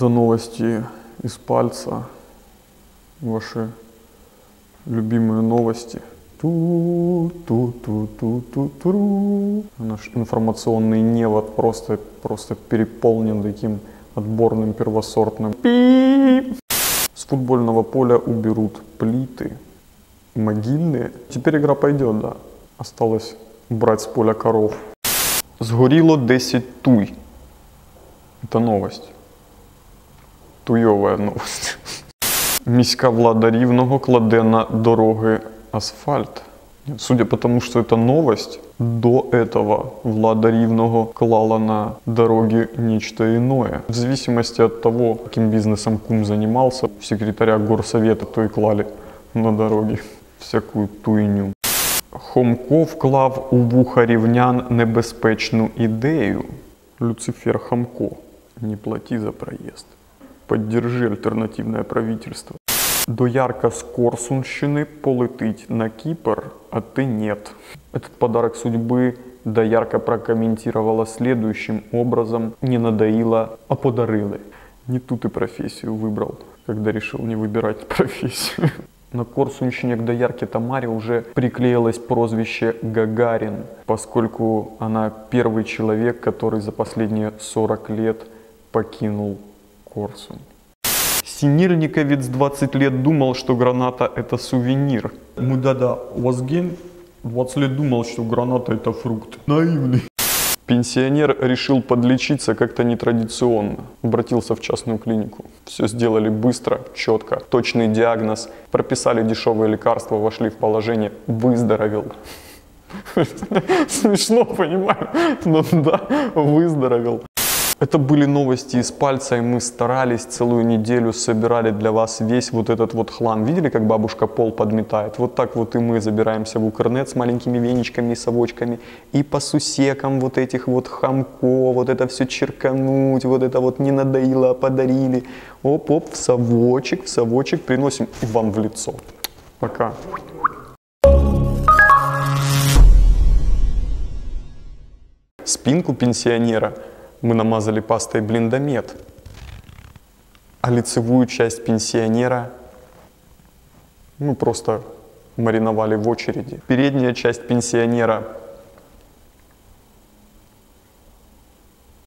Это новости из пальца. Ваши любимые новости. Ту-ту-ту-ту-ту. Наш информационный невод просто, просто переполнен таким отборным первосортным. Пип. С футбольного поля уберут плиты могильные. Теперь игра пойдет, да. Осталось брать с поля коров. Сгорело 10 туй. Это новость Туйова новость. Міська влада Рівного кладе на дороги асфальт. Судя по тому, что это новость, до этого влада Ривного клала на дороги нечто иное. В зависимости от того, каким бизнесом кум занимался, секретаря горсовета то и клали на дороги всякую туйню. Хомко вклав у вуха рівнян небезпечну ідею. Люцифер Хомко, не плати за проезд. Поддержи альтернативное правительство. Доярка з Корсунщини полетить на Кипр, а ты нет. Этот подарок судьбы Доярка прокомментировала следующим образом. Не надоело, а подарили. Не ту ты профессию выбрал, когда решил не выбирать профессию. На Корсунщине к доярке Тамаре уже приклеилось прозвище Гагарин, поскольку она первый человек, который за последние 40 лет покинул Корсунь. Синельниковец 20 лет думал, что граната это сувенир. Мы да-да, Вазген 20 лет думал, что граната это фрукт. Наивный. Пенсионер решил подлечиться как-то нетрадиционно. Обратился в частную клинику. Все сделали быстро, четко, точный диагноз. Прописали дешевые лекарства, вошли в положение, выздоровел. Смешно, понимаю, но да, выздоровел. Это были новости из пальца, и мы старались целую неделю, собирали для вас весь вот этот вот хлам. Видели, как бабушка пол подметает? Вот так вот и мы забираемся в Укрнет с маленькими веничками и совочками. И по сусекам вот этих вот хамко, вот это все черкануть, вот это вот не надоело, а подарили. Оп-оп, в совочек, в совочек приносим и вам в лицо. Пока. Спинку пенсионера мы намазали пастой блиндомет, а лицевую часть пенсионера мы просто мариновали в очереди. Передняя часть пенсионера